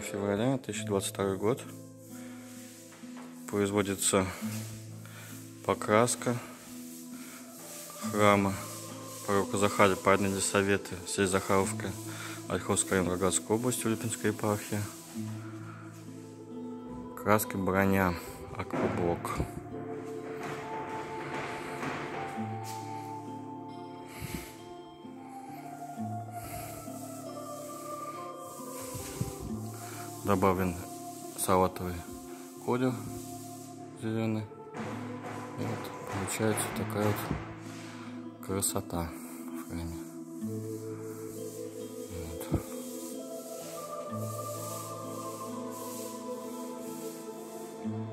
февраля 2022 год. Производится покраска храма пророка Захария, Парни Советы, сеть Захаровка, Ольховская район Рогатской области, Улипинская епархия. Краска броня, акваблок. Добавлен салатовый колер зеленый. И вот получается такая вот красота в храме.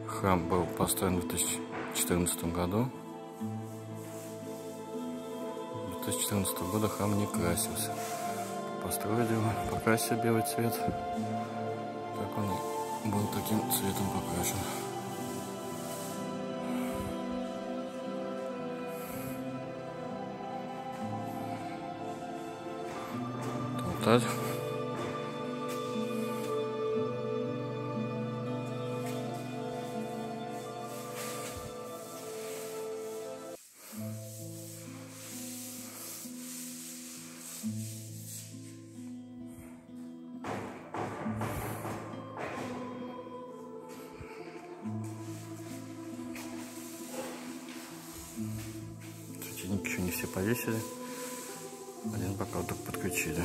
Храм был построен в 2014 году. В 2014 года храм не красился. Построили его, покрасили белый цвет он был таким цветом покрашен. Алтарь. Светильники еще не все повесили. Один пока вот только подключили.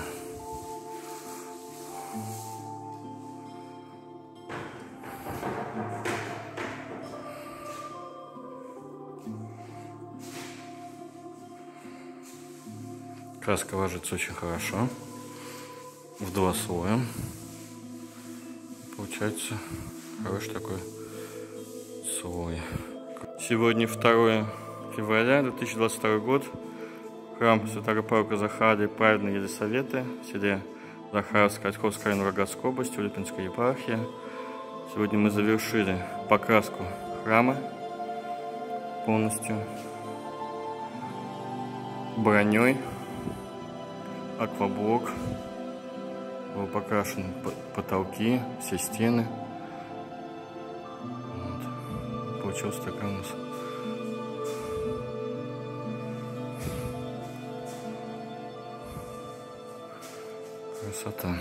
Краска ложится очень хорошо. В два слоя. Получается хороший такой слой. Сегодня 2 февраля 2022 год. Храм Святого Пророка Захарии Праведной Елисаветы в селе Захаровская, Ольховская район области, Улипинская епархия. Сегодня мы завершили покраску храма полностью броней, акваблок, был покрашен потолки, все стены. Вот. Получился такая у нас красота.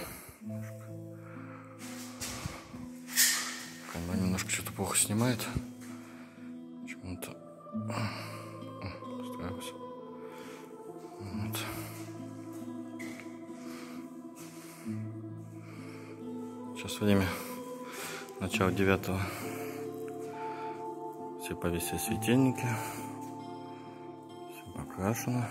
Камера немножко что-то плохо снимает. Почему-то стараюсь. Вот. Сейчас время начало девятого. Все повесили светильники. Все покрашено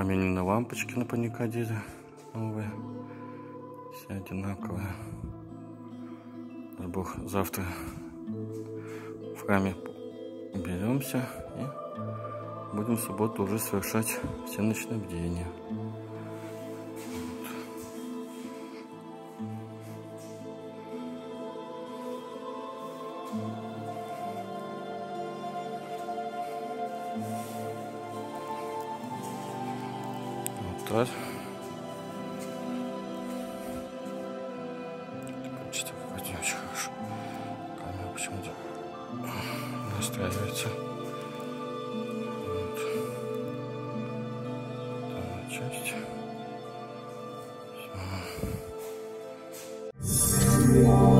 Поменены лампочки на паникадиле новые. Все одинаковые. Бог завтра в храме беремся и будем в субботу уже совершать все ночные бдения. считать. Что-то какой-то не очень хорошо. Камера почему-то настраивается. Вот. Вторая часть. Все.